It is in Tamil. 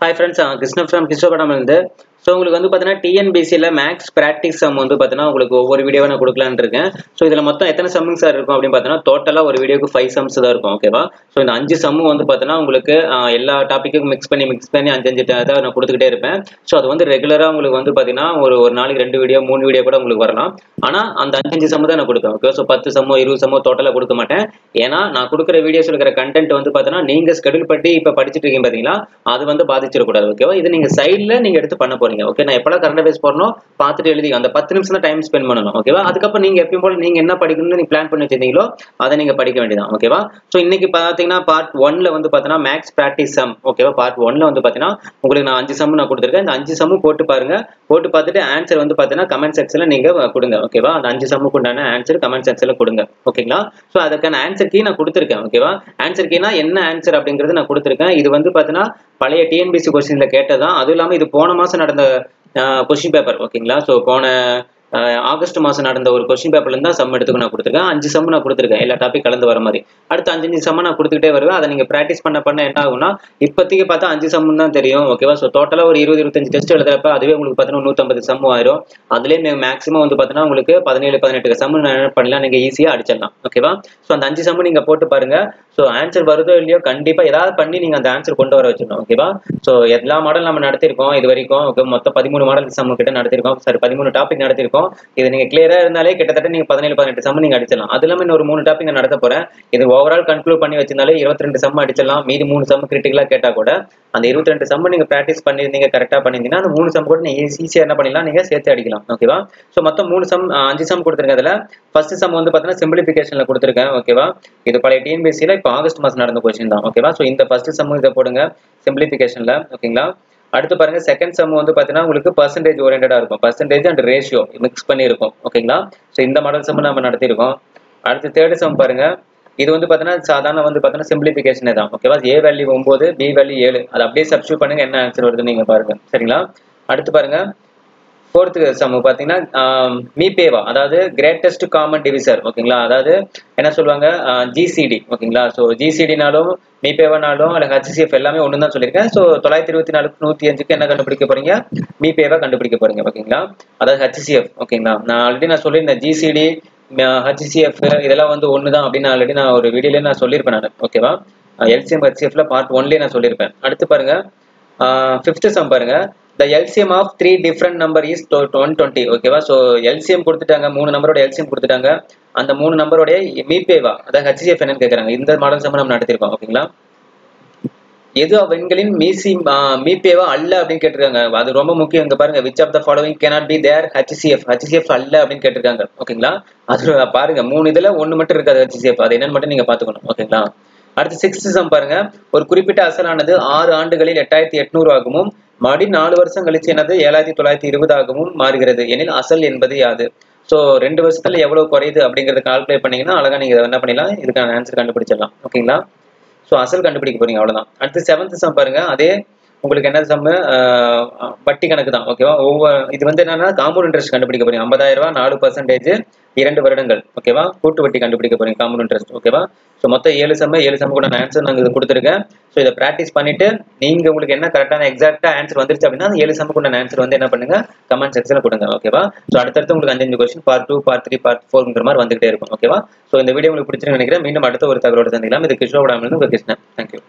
ஹாய் ஃப்ரெண்ட்ஸ் கிருஷ்ண ஃப்ரம் கிருஷ்ணபடம்லேருந்து ஸோ உங்களுக்கு வந்து பார்த்தீங்கன்னா டிஎன்பிசியில் மேக்ஸ் ப்ராக்டிஸ் சம் வந்து பார்த்தீங்கன்னா உங்களுக்கு ஒவ்வொரு வீடியோவை நான் கொடுக்கலான்னு இருக்கேன். ஸோ இதில் மொத்தம் எத்தனை சம்மிங் சார் இருக்கும் அப்படின்னு பார்த்தீங்கன்னா டோட்டலாக ஒரு வீடியோக்கு ஃபைவ் சம்ஸ் தான் இருக்கும் ஓகேவா ஸோ இந்த அஞ்சு சம்மு வந்து பார்த்தீங்கன்னா உங்களுக்கு எல்லா டாப்பிக்கும் மிக்ஸ் பண்ணி மிக்ஸ் பண்ணி அஞ்சு அஞ்சு தான் நான் கொடுத்துக்கிட்டே இருப்பேன். ஸோ அது வந்து ரெகுலராக உங்களுக்கு வந்து பார்த்தீங்கன்னா ஒரு ஒரு நாளைக்கு ரெண்டு வீடியோ மூணு வீடியோ கூட உங்களுக்கு வரலாம். ஆனால் அந்த அஞ்சு அஞ்சு சம்மு தான் நான் கொடுப்பேன் ஓகே ஸோ பத்து சம்மோ இருபது சம்மோ டோட்டலாக கொடுக்க மாட்டேன். ஏன்னா நான் கொடுக்குற வீடியோஸ் இருக்கிற கண்டென்ட் வந்து பார்த்தீங்கன்னா நீங்கள் ஸ்கெடியூல் பண்ணி இப்போ படிச்சுட்டு இருக்கீங்க பார்த்தீங்களா அது வந்து பாதிச்சிடக்கூடாது ஓகேவா இது நீங்கள் சைடில் நீங்கள் எடுத்து பண்ண போறீங்க ஓகே நான் எப்பெல்லாம் கரண்ட் அஃபேர்ஸ் போடணும் பார்த்துட்டு எழுதி அந்த பத்து நிமிஷம் தான் டைம் ஸ்பெண்ட் பண்ணணும் ஓகேவா அதுக்கப்புறம் நீங்க எப்பயும் போல நீங்க என்ன படிக்கணும்னு நீங்க பிளான் பண்ணி வச்சிருந்தீங்களோ அதை நீங்க படிக்க வேண்டியதான் ஓகேவா ஸோ இன்னைக்கு பாத்தீங்கன்னா பார்ட் ஒன்ல வந்து பாத்தீங்கன்னா மேக்ஸ் பிராக்டிஸ் சம் ஓகேவா பார்ட் ஒன்ல வந்து பாத்தீங்கன்னா உங்களுக்கு நான் அஞ்சு சம் நான் கொடுத்துருக்கேன். இந்த அஞ்சு சம்மும் போட்டு பாருங்க. போட்டு பார்த்துட்டு ஆன்சர் வந்து பாத்தீங்கன்னா கமெண்ட் செக்ஷன்ல நீங்க கொடுங்க ஓகேவா அந்த அஞ்சு சம்முக்கு உண்டான ஆன்சர் கமெண்ட் செக்ஷன்ல கொடுங்க ஓகேங்களா ஸோ அதுக்கான ஆன்சர் கீ நான் கொடுத்துருக்கேன் ஓகேவா ஆன்சர் கீனா என்ன ஆன்சர் அப்படிங்கிறது நான் கொடுத்துருக்கேன். இது வந்து பாத்தீங்கன்னா பழைய டிஎன்பிசி கொஸ்டின்ல கேட்டதான் அதுவும் இல்லாமல் இது போன மாதம் நடந்த கொஸ்டின் பேப்பர் ஓகேங்களா ஸோ போன ஆகஸ்ட் மாதம் நடந்த ஒரு கொஸ்டின் பேப்பர்ல தான் சம் எடுத்துக்க நான் கொடுத்துருக்கேன். அஞ்சு சம் நான் கொடுத்துருக்கேன். எல்லா டாபிக் கலந்து வர மாதிரி. அடுத்து அஞ்சு அஞ்சு நான் கொடுத்துக்கிட்டே வருவேன். அதை நீங்கள் ப்ராக்டிஸ் பண்ண பண்ண என்ன ஆகும்னா இப்போதைக்கு பார்த்தா அஞ்சு சம் தான் தெரியும் ஓகேவா ஸோ டோட்டலாக ஒரு இருபது இருபத்தஞ்சு டெஸ்ட் எழுதுறப்ப அதுவே உங்களுக்கு பார்த்தீங்கன்னா நூற்றம்பது சம் ஆயிரும். அதுலேயே மேக்ஸிமம் வந்து பார்த்தீங்கன்னா உங்களுக்கு பதினேழு பதினெட்டு சம் பண்ணலாம் நீங்கள் ஈஸியாக அடிச்சிடலாம் ஓகேவா ஸோ அந்த அஞ்சு சம் நீங்கள் போட்டு பாருங்க. ஸோ ஆன்சர் வருதோ இல்லையோ கண்டிப்பாக ஏதாவது பண்ணி நீங்கள் அந்த ஆன்சர் கொண்டு வர வச்சிடணும் ஓகேவா ஸோ எல்லா மாடல் நம்ம நடத்திருக்கோம் இது வரைக்கும் ஓகே மொத்தம் பதிமூணு மாடல் சம் கிட்ட நடத்திருக்கோம் சாரி பதிமூணு டாபிக் நடத்திருக்கோம் இது நீங்கள் கிளியராக இருந்தாலே கிட்டத்தட்ட நீங்கள் பதினேழு பதினெட்டு சம் நீங்கள் அடிச்சிடலாம். அது இல்லாமல் இன்னொரு மூணு டாபிக் நான் நடத்த போகிறேன் இது ஓவரால் கன்க்ளூட் பண்ணி வச்சிருந்தாலே இருபத்தி ரெண்டு சம் அடிச்சிடலாம். மீதி மூணு சம் கிரிட்டிக்கலாக கேட்டால் கூட அந்த இருபத்தி ரெண்டு சம் நீங்கள் ப்ராக்டிஸ் பண்ணியிருந்தீங்க கரெக்டாக பண்ணியிருந்தீங்கன்னா அந்த மூணு சம் கூட நீங்கள் ஈஸியாக என்ன பண்ணிடலாம் நீங்கள் சேர்த்து அடிக்கலாம். ஓகேவா ஸோ மொத்தம் மூணு சம் அஞ்சு சம் கொடுத்துருங்க அதில். ஃபர்ஸ்ட் சம் வந்து பார்த்தீங்கன்னா சிம்பிளிஃபிகேஷனில் கொடுத்துருக்கேன். ஓகேவா இது பழைய டிஎன்பிசியில் இப்போ ஆகஸ்ட் மாதம் நடந்த கொஸ்டின் தான். ஓகேவா ஸோ இந்த ஃபர்ஸ்ட் சம் இதை போடுங்க சிம்பிளிஃபிகேஷனில் ஓகேங்களா அடுத்து பாருங்க செகண்ட் சம் வந்து பார்த்தீங்கன்னா உங்களுக்கு பர்சன்டேஜ் ஓரியன்டா இருக்கும். பர்சன்டேஜ் அண்ட் ரேஷியோ மிக்ஸ் பண்ணியிருக்கும் ஓகேங்களா ஸோ இந்த மாடல் சம் நம்ம நடத்திருக்கோம். அடுத்து தேர்டு சம் பாருங்க. இது வந்து பார்த்தீங்கன்னா சாதாரண வந்து பார்த்தீங்கன்னா சிம்பிளிஃபிகேஷனே தான். ஓகேவா ஏ வேல்யூ ஒன்பது பி வேல்யூ ஏழு. அது அப்படியே சப்ஸ்டியூட் பண்ணுங்க என்ன ஆன்சர் வருதுன்னு நீங்க பாருங்க. சரிங்களா? அடுத்து பாருங்க. ஃபோர்த்து சம் பார்த்தீங்கன்னா மீபேவா அதாவது கிரேட்டஸ்ட் காமன் டிவிசர் ஓகேங்களா? அதாவது என்ன சொல்லுவாங்க? ஜிசிடி ஓகேங்களா? ஸோ ஜிசிடினாலும் மீபேவானாலும் அல்ல ஹச்சிசிஎஃப் எல்லாமே ஒன்று தான் சொல்லியிருக்கேன். ஸோ தொள்ளாயிரத்தி இருபத்தி நாலுக்கு நூற்றி அஞ்சுக்கு என்ன கண்டுபிடிக்க போறீங்க? மீபேவா கண்டுபிடிக்க போறீங்க ஓகேங்களா? அதாவது ஹச்சிசிஎஃப் ஓகேங்களா? நான் ஆல்ரெடி நான் சொல்லியிருந்தேன் ஜிசிடி ஹச்சிசிஎஃப் இதெல்லாம் வந்து ஒன்று தான் அப்படின்னு ஆல்ரெடி நான் ஒரு வீடியோலேயே நான் சொல்லியிருப்பேன் நான் ஓகேவா? எல்சிஎம் ஹச்சிஎஃப்ல பார்ட் ஒன்லேயே நான் சொல்லியிருப்பேன். அடுத்து பாருங்க ஃபிஃப்த் சம் பாருங்க. The LCM of three different number is one twenty ஓகேவா ஸோ எல்சிஎம் கொடுத்துட்டாங்க மூணு நம்பரோட எல்சிஎம் கொடுத்துட்டாங்க. அந்த மூணு நம்பரோடைய மீபேவா அதாவது ஹச்சிஎஃப் என்னன்னு கேட்குறாங்க இந்த மாடல் சம் நம்ம நடத்திருக்கோம் ஓகேங்களா? எது அவங்களின் மீசி மீபேவா அல்ல அப்படின்னு கேட்டிருக்காங்க. அது ரொம்ப முக்கியம். இங்க பாருங்க which of the following cannot be the HCF HCF அல்ல அப்படின்னு கேட்டிருக்காங்க ஓகேங்களா? அது பாருங்க மூணு இதுல ஒன்னு மட்டும் இருக்காது ஹச்சிசிஎஃப் அது என்னன்னு மட்டும் நீங்க பாத்துக்கணும் ஓகேங்களா? அடுத்து சிக்ஸ்த் சம் பாருங்க. ஒரு குறிப்பிட்ட அசலானது ஆறு ஆண்டுகளில் எட்டாயிரத்தி எட்நூறு ஆகவும் மறுபடி நாலு வருஷம் கழிச்சு என்னது? ஏழாயிரத்தி தொள்ளாயிரத்தி இருபது ஆகவும் மாறுகிறது. எனில் அசல் என்பது யாது? ஸோ ரெண்டு வருஷத்துல எவ்வளவு குறையுது அப்படிங்கறத கால்குலேட் பண்ணீங்கன்னா அழகா நீங்க என்ன பண்ணிடலாம்? இதுக்கான ஆன்சர் கண்டுபிடிச்சிடலாம். ஓகேங்களா ஸோ அசல் கண்டுபிடிக்க போறீங்க அவ்வளவுதான். அடுத்து செவன்த் சம் பாருங்க. அதே உங்களுக்கு என்ன சம்மு வட்டி கணக்கு தான். ஓகேவா ஒவ்வொரு இது வந்து என்னன்னா காம்பவுண்ட் இன்ட்ரெஸ்ட் கண்டுபிடிக்க போறீங்க. ஐம்பதாயிரம் ரூபாய் நாலு பர்சன்டேஜ் இரண்டு வருடங்கள் ஓகேவா கூட்டு வட்டி கண்டுபிடிக்க போறீங்க காம்பவுண்ட் இன்ட்ரெஸ்ட் ஓகேவா ஸோ மொத்தம் ஏழு செம்ம ஏழு செம்ம கூட நான் ஆன்சர் நாங்கள் இது கொடுத்துருக்கேன். ஸோ இதை ப்ராக்டிஸ் பண்ணிட்டு நீங்க உங்களுக்கு என்ன கரெக்டான எக்ஸாக்டா ஆன்சர் வந்துருச்சு அப்படின்னா அந்த ஏழு செம்ம கூட ஆன்சர் வந்து என்ன பண்ணுங்க கமெண்ட் செக்ஷன்ல கொடுங்க ஓகேவா ஸோ அடுத்தடுத்து உங்களுக்கு அஞ்சஞ்சு question part two part three part ஃபோர்ங்கிற மாதிரி வந்துகிட்டே இருக்கும் ஓகேவா ஸோ இந்த வீடியோ உங்களுக்கு பிடிச்சிருக்கு நினைக்கிறேன். மீண்டும் அடுத்த ஒரு தகவலோட சந்திக்கலாம். இது கிருஷ்ணோட உங்களுக்கு கிருஷ்ணன். தேங்க்யூ